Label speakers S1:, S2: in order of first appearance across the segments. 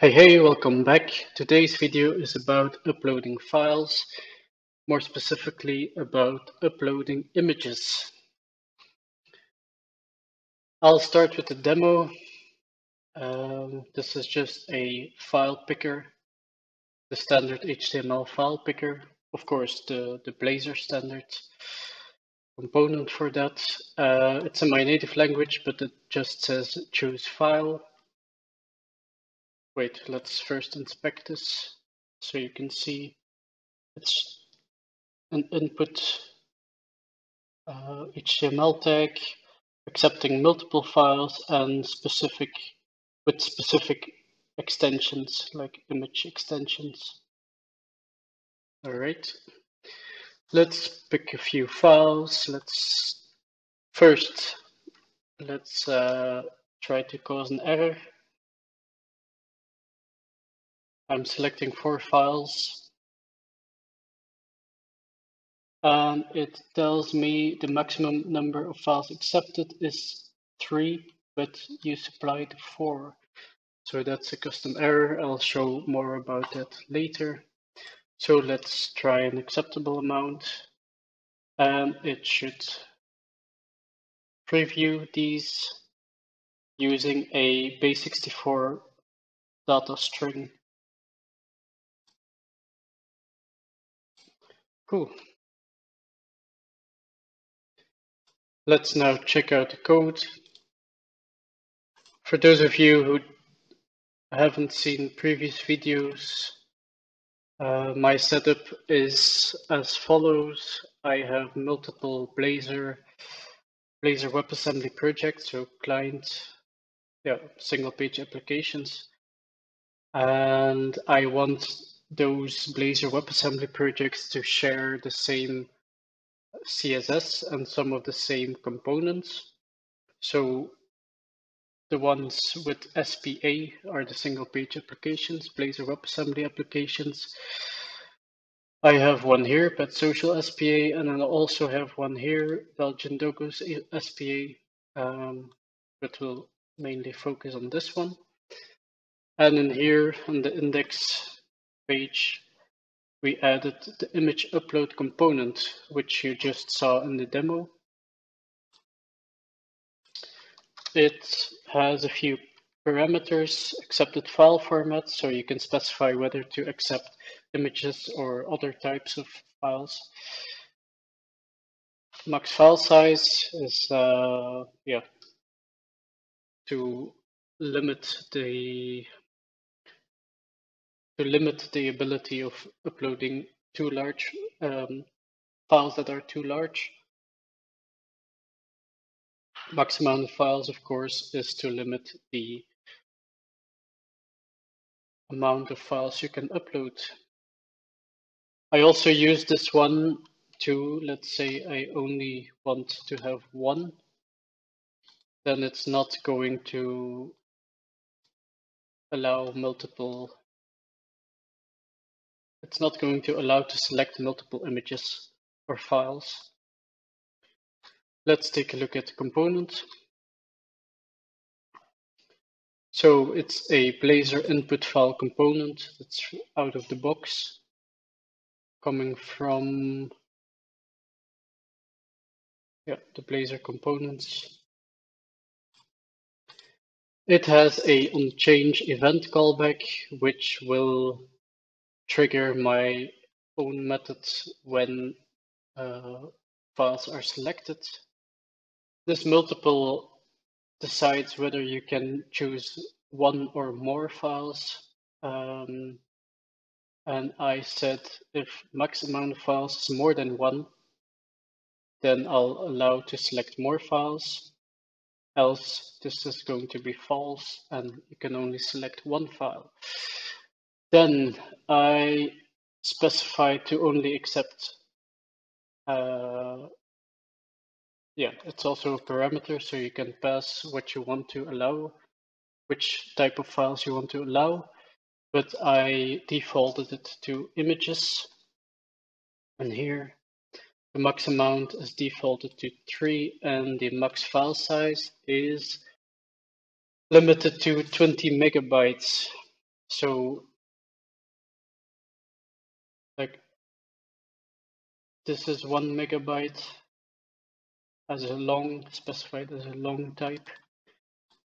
S1: Hey, hey, welcome back. Today's video is about uploading files, more specifically about uploading images. I'll start with the demo. Um, this is just a file picker, the standard HTML file picker. Of course, the, the Blazor standard component for that. Uh, it's in my native language, but it just says choose file Wait, let's first inspect this so you can see it's an input uh, HTML tag accepting multiple files and specific with specific extensions like image extensions. All right, let's pick a few files. Let's first let's uh, try to cause an error I'm selecting four files. And it tells me the maximum number of files accepted is three, but you supplied four. So that's a custom error. I'll show more about that later. So let's try an acceptable amount. And it should preview these using a base64 data string. Cool. Let's now check out the code. For those of you who haven't seen previous videos, uh, my setup is as follows. I have multiple Blazor, Blazor WebAssembly projects, so client, yeah, single page applications. And I want those Blazor WebAssembly projects to share the same CSS and some of the same components. So the ones with SPA are the single page applications, Blazor WebAssembly applications. I have one here, Pet Social SPA, and I also have one here, Belgian Dogos SPA, um, but we'll mainly focus on this one. And in here on the index page, we added the image upload component, which you just saw in the demo. It has a few parameters, accepted file formats, so you can specify whether to accept images or other types of files. Max file size is, uh, yeah, to limit the to limit the ability of uploading too large um, files that are too large. Maximum files, of course, is to limit the amount of files you can upload. I also use this one to, let's say I only want to have one, then it's not going to allow multiple it's not going to allow to select multiple images or files. Let's take a look at the component. So it's a Blazor input file component that's out of the box, coming from yeah, the Blazor components. It has a onChange event callback, which will trigger my own methods when uh, files are selected. This multiple decides whether you can choose one or more files. Um, and I said if max amount of files is more than one, then I'll allow to select more files. Else this is going to be false and you can only select one file. Then I specify to only accept, uh, yeah, it's also a parameter, so you can pass what you want to allow, which type of files you want to allow, but I defaulted it to images. And here, the max amount is defaulted to three, and the max file size is limited to 20 megabytes. So this is one megabyte as a long specified as a long type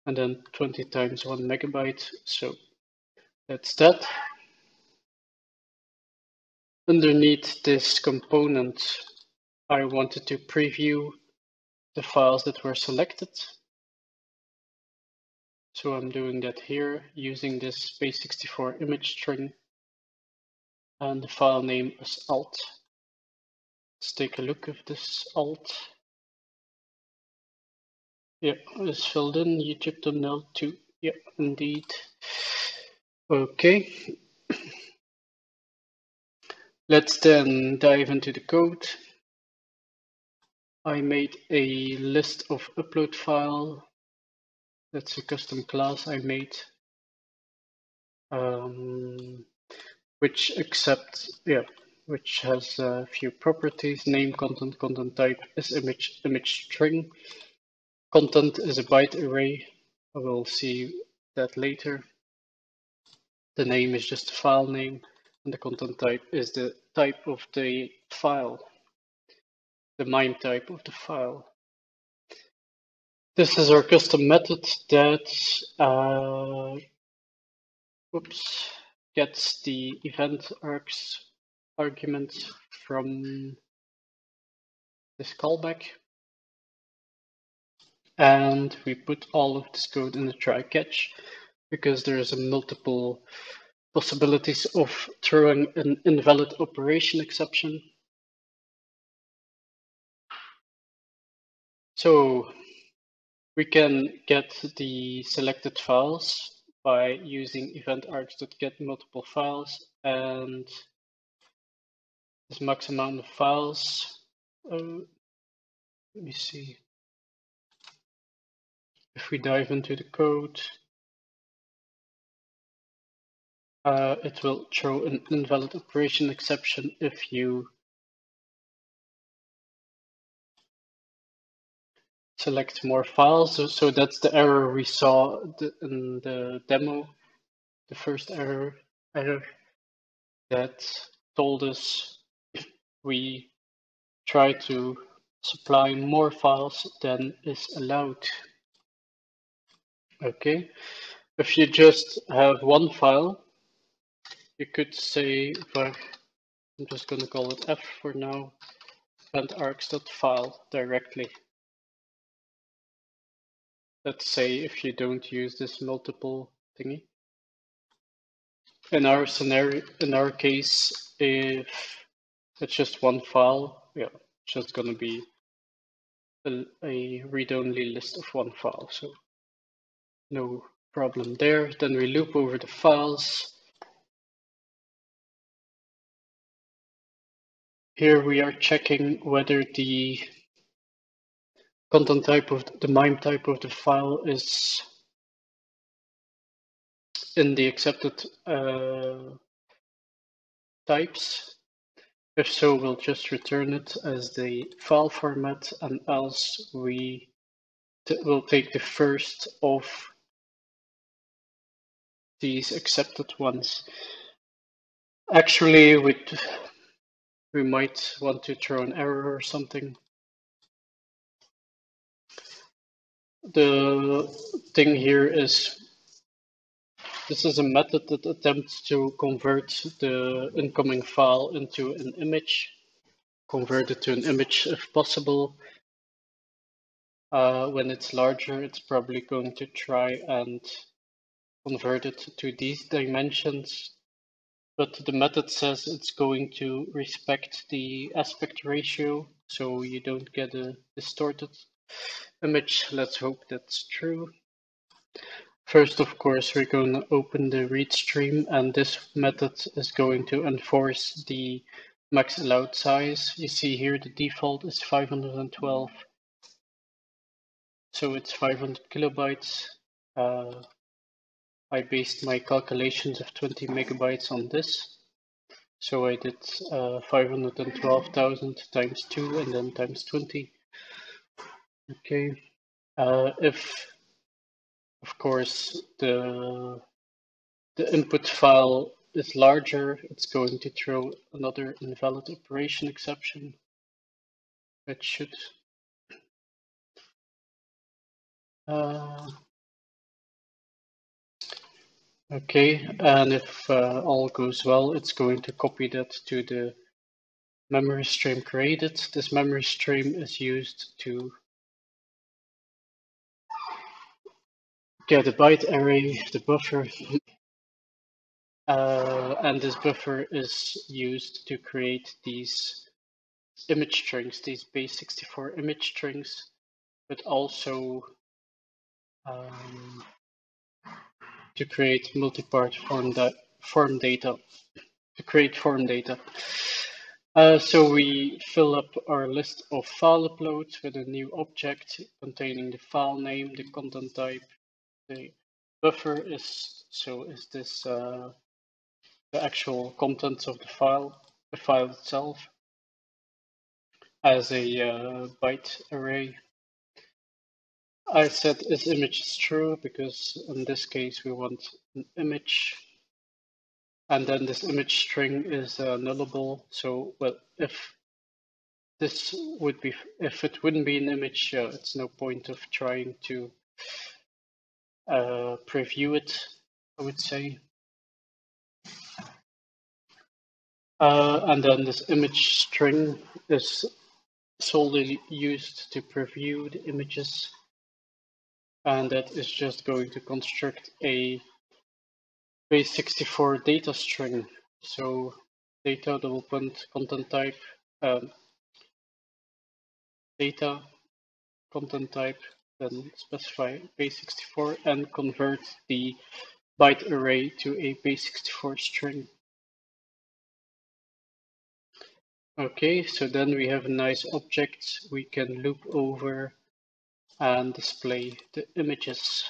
S1: and then 20 times one megabyte. So that's that. Underneath this component, I wanted to preview the files that were selected. So I'm doing that here using this base64 image string and the file name is alt. Let's take a look at this alt. Yeah, it's filled in YouTube thumbnail too. Yeah, indeed. Okay. Let's then dive into the code. I made a list of upload file. That's a custom class I made. Um, which accepts, yeah, which has a few properties, name, content, content type is image, image string. Content is a byte array. I will see that later. The name is just a file name and the content type is the type of the file, the MIME type of the file. This is our custom method that uh, oops, gets the event args argument from this callback. And we put all of this code in the try catch because there's a multiple possibilities of throwing an invalid operation exception. So we can get the selected files by using event args.get multiple files and this max amount of files. Uh, let me see. If we dive into the code, uh, it will throw an invalid operation exception if you select more files. So, so that's the error we saw in the demo, the first error, error that told us we try to supply more files than is allowed. Okay, if you just have one file, you could say var, I'm just going to call it f for now, and args.file directly. Let's say if you don't use this multiple thingy. In our scenario, in our case, if it's just one file, yeah, it's just going to be a, a read-only list of one file. So no problem there. Then we loop over the files Here we are checking whether the content type of the MIME type of the file is in the accepted uh, types. If so, we'll just return it as the file format and else we will take the first of these accepted ones. Actually, with we might want to throw an error or something. The thing here is this is a method that attempts to convert the incoming file into an image, convert it to an image if possible. Uh, when it's larger, it's probably going to try and convert it to these dimensions but the method says it's going to respect the aspect ratio so you don't get a distorted image. Let's hope that's true. First, of course, we're going to open the read stream and this method is going to enforce the max allowed size. You see here the default is 512. So it's 500 kilobytes. Uh, I based my calculations of 20 megabytes on this. So I did uh, 512,000 times 2 and then times 20. Okay. Uh, if, of course, the the input file is larger, it's going to throw another invalid operation exception. It should. Uh, okay, and if uh, all goes well, it's going to copy that to the memory stream created. This memory stream is used to get a byte array, the buffer, uh, and this buffer is used to create these image strings, these base64 image strings, but also um, to create multi-part form, form data, to create form data. Uh, so we fill up our list of file uploads with a new object containing the file name, the content type, the buffer is so is this uh, the actual contents of the file, the file itself, as a uh, byte array. I said this image is true because in this case we want an image and then this image string is uh, nullable. So well, if this would be, if it wouldn't be an image, uh, it's no point of trying to uh, preview it, I would say. Uh, and then this image string is solely used to preview the images. And that is just going to construct a base64 data string. So data double point content type, um, data content type, then specify base64 and convert the byte array to a base64 string. Okay, so then we have a nice object we can loop over and display the images.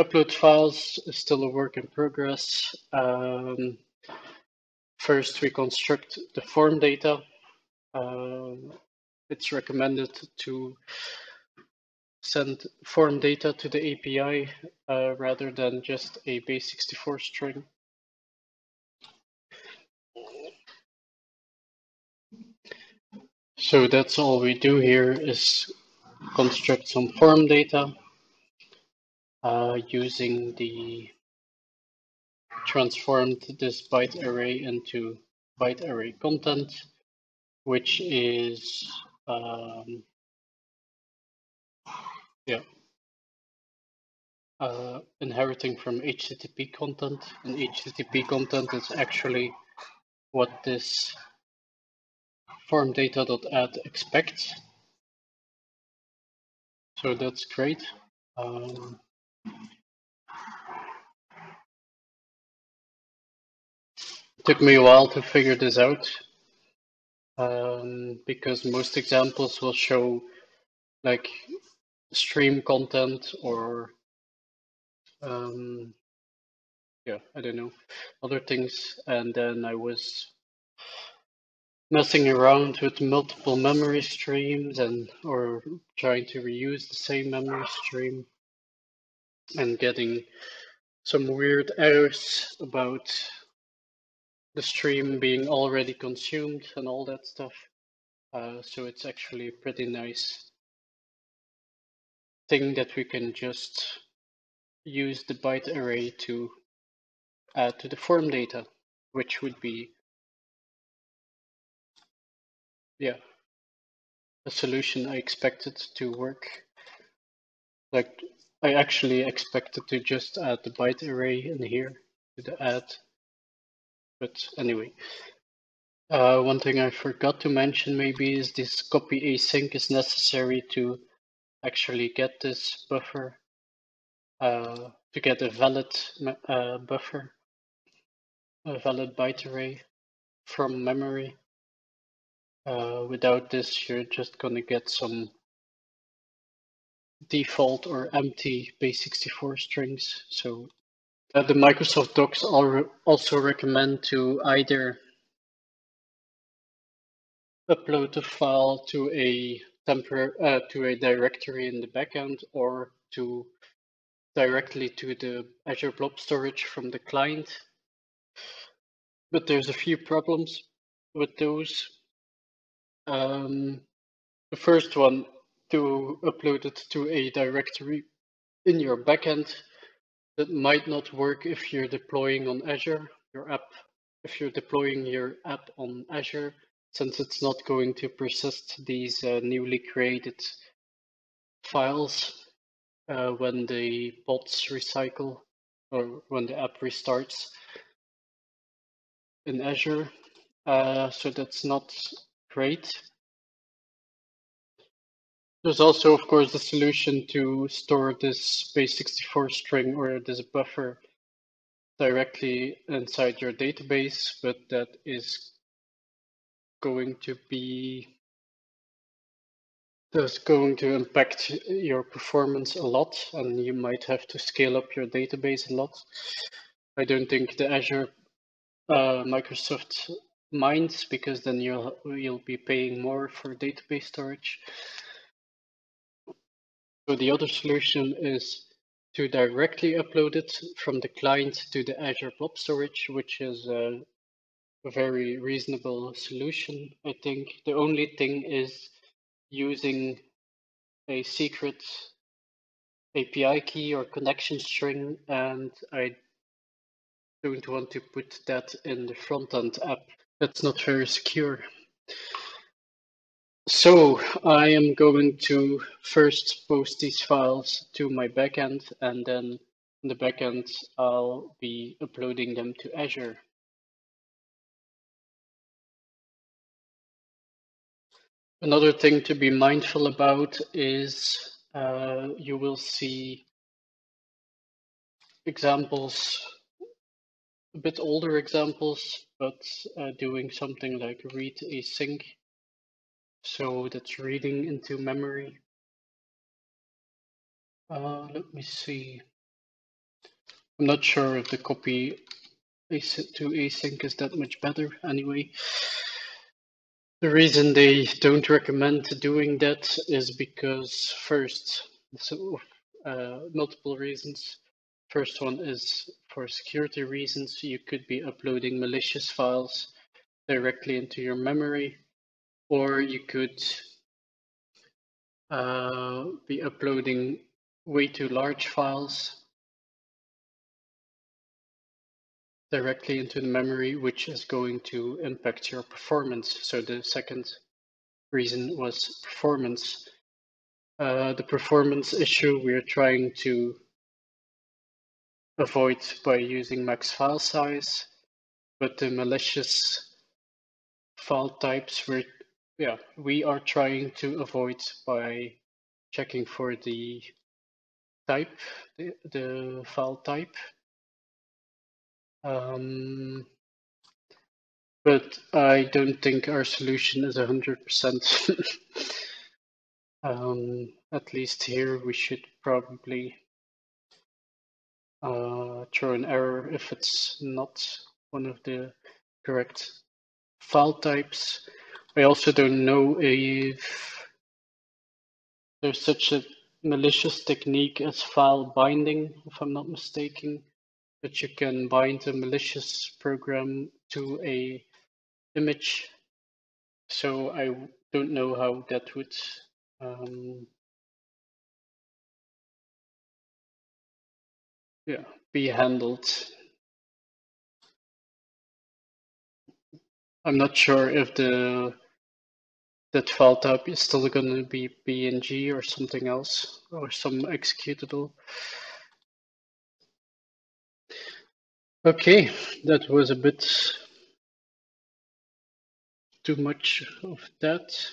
S1: Upload files is still a work in progress. Um, first, we construct the form data. Uh, it's recommended to send form data to the API uh, rather than just a base64 string. So that's all we do here is construct some form data uh, using the transformed this byte array into byte array content, which is um, yeah uh, inheriting from HTTP content, and HTTP content is actually what this form data.add expects. So that's great. Um, took me a while to figure this out um, because most examples will show like stream content or um, yeah, I don't know, other things. And then I was messing around with multiple memory streams and or trying to reuse the same memory stream and getting some weird errors about the stream being already consumed and all that stuff. Uh, so it's actually a pretty nice thing that we can just use the byte array to add to the form data, which would be yeah, a solution I expected to work. Like I actually expected to just add the byte array in here to the add. But anyway, uh, one thing I forgot to mention maybe is this copy async is necessary to actually get this buffer, uh, to get a valid uh, buffer, a valid byte array from memory. Uh, without this, you're just going to get some default or empty base64 strings. So the Microsoft docs also recommend to either upload the file to a temporary uh, to a directory in the backend or to directly to the Azure Blob Storage from the client. But there's a few problems with those. Um, the first one, to upload it to a directory in your backend that might not work if you're deploying on Azure, your app, if you're deploying your app on Azure, since it's not going to persist these uh, newly created files uh, when the bots recycle or when the app restarts in Azure. Uh, so that's not great. There's also, of course, the solution to store this base64 string or this buffer directly inside your database, but that is going to be that's going to impact your performance a lot and you might have to scale up your database a lot. I don't think the Azure uh, Microsoft minds because then you'll you'll be paying more for database storage. So the other solution is to directly upload it from the client to the Azure Blob Storage, which is a, very reasonable solution, I think. The only thing is using a secret API key or connection string, and I don't want to put that in the front-end app. That's not very secure. So I am going to first post these files to my backend, and then in the backend, I'll be uploading them to Azure. Another thing to be mindful about is uh, you will see examples, a bit older examples, but uh, doing something like read async. So that's reading into memory. Uh, let me see. I'm not sure if the copy to async is that much better anyway. The reason they don't recommend doing that is because first, so uh, multiple reasons. First one is for security reasons. You could be uploading malicious files directly into your memory, or you could uh, be uploading way too large files directly into the memory, which is going to impact your performance. So the second reason was performance. Uh, the performance issue we're trying to avoid by using max file size, but the malicious file types we're yeah we are trying to avoid by checking for the type the, the file type um, but I don't think our solution is 100%. um, at least here we should probably uh, throw an error if it's not one of the correct file types. I also don't know if there's such a malicious technique as file binding, if I'm not mistaken that you can bind a malicious program to a image. So I don't know how that would um, yeah, be handled. I'm not sure if the that file type is still going to be PNG or something else or some executable. Okay, that was a bit too much of that.